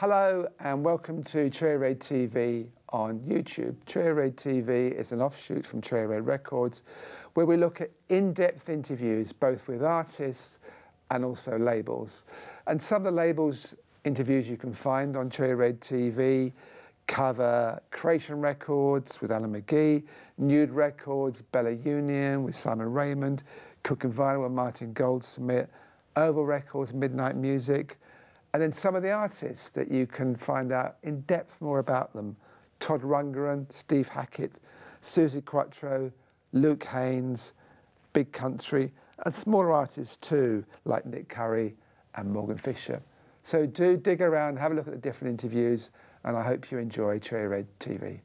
Hello and welcome to Red TV on YouTube. Red TV is an offshoot from Red Records where we look at in-depth interviews both with artists and also labels. And some of the labels interviews you can find on Red TV cover Creation Records with Alan McGee, Nude Records, Bella Union with Simon Raymonde, Cooking Vinyl with Martin Goldsmith, Oval Records, Midnight Music, and then some of the artists that you can find out in depth more about them. Todd Rundgren, Steve Hackett, Suzi Quatro, Luke Haines, Big Country, and smaller artists too, like Nick Curry and Morgan Fisher. So do dig around, have a look at the different interviews, and I hope you enjoy Cherry Red TV.